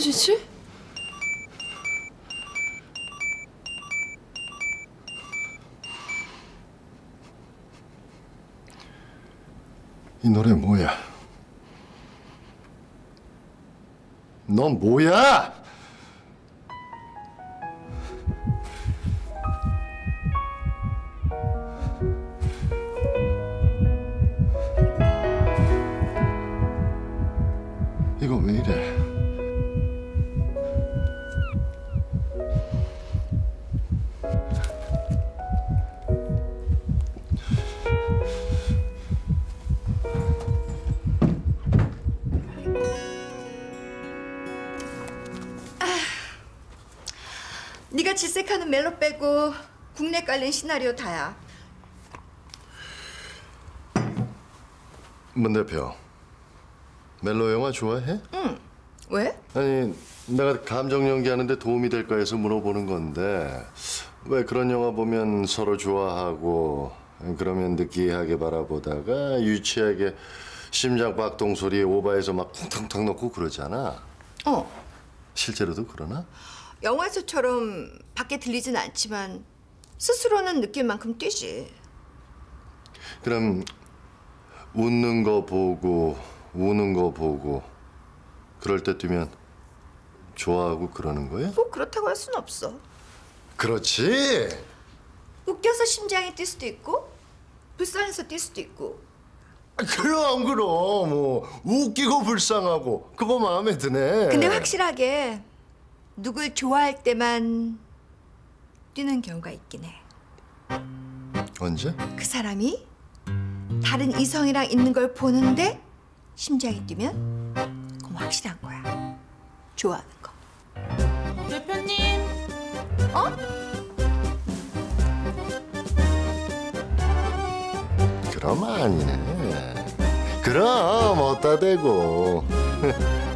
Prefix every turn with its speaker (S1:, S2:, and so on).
S1: 씨?
S2: 이 노래 뭐야? 넌 뭐야? 이거 왜 이래?
S3: 네가 질색하는 멜로 빼고 국내 깔린 시나리오 다야.
S2: 문 대표, 멜로 영화 좋아해?
S3: 왜?
S2: 아니 내가 감정 연기하는데 도움이 될까 해서 물어보는 건데 왜 그런 영화 보면 서로 좋아하고 그러면 느끼하게 바라보다가 유치하게 심장 박동 소리에 오바해서 막 쿵탕탕 넣고 그러잖아
S3: 어.
S2: 실제로도 그러나?
S3: 영화에서처럼 밖에 들리진 않지만 스스로는 느낄 만큼 뛰지.
S2: 그럼 웃는 거 보고 우는 거 보고 그럴 때 뛰면 좋아하고 그러는 거야?
S3: 꼭 그렇다고 할 순 없어.
S2: 그렇지
S3: 웃겨서 심장이 뛸 수도 있고 불쌍해서 뛸 수도 있고
S2: 그럼 그럼 뭐 웃기고 불쌍하고 그거 마음에 드네
S3: 근데 확실하게 누굴 좋아할 때만 뛰는 경우가 있긴 해.
S2: 언제?
S3: 그 사람이 다른 이성이랑 있는 걸 보는데 심장이 뛰면 그건 확실한 거야. 좋아하는 거.
S1: 대표님.
S2: 그럼 아니네 그럼 어따 대고